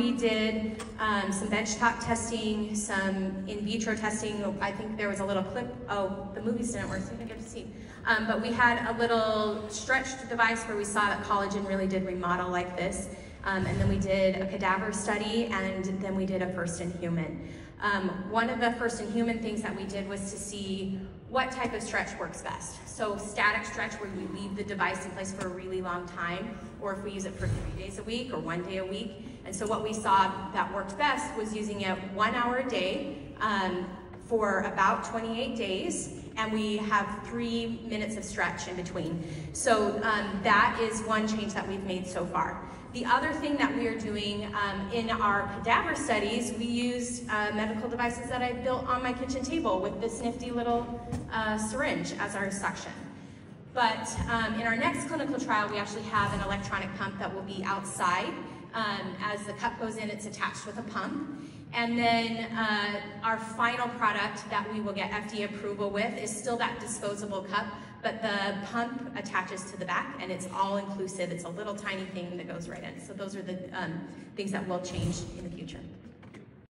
we did um, some benchtop testing, some in vitro testing. I think there was a little clip. Oh, the movies didn't work, so I didn't get to see. Um, but we had a little stretched device where we saw that collagen really did remodel like this. Um, and then we did a cadaver study, and then we did a first in human. Um, one of the first in human things that we did was to see what type of stretch works best. So static stretch where we leave the device in place for a really long time, or if we use it for three days a week or one day a week. And so what we saw that worked best was using it one hour a day um, for about 28 days, and we have three minutes of stretch in between. So um, that is one change that we've made so far. The other thing that we are doing um, in our cadaver studies, we used uh, medical devices that I built on my kitchen table with this nifty little uh, syringe as our suction. But um, in our next clinical trial, we actually have an electronic pump that will be outside. Um, as the cup goes in, it's attached with a pump. And then uh, our final product that we will get FDA approval with is still that disposable cup, but the pump attaches to the back and it's all inclusive. It's a little tiny thing that goes right in. So those are the um, things that will change in the future.